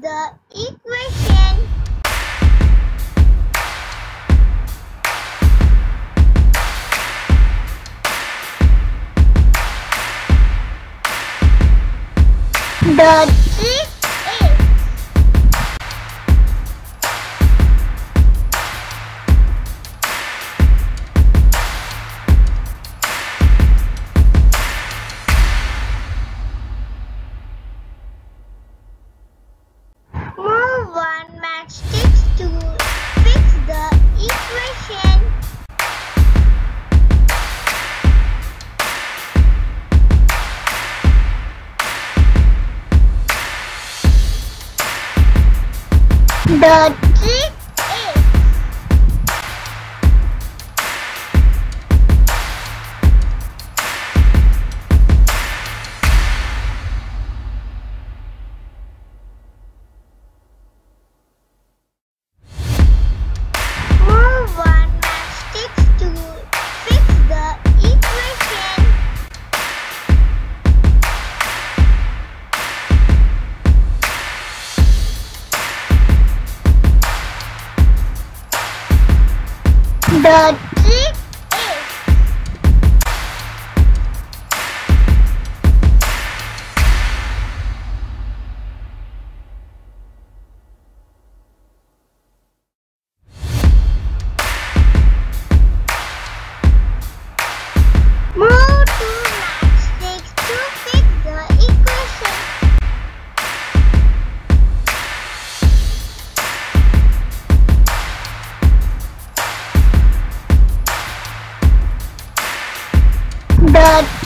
the equation. The The The blood.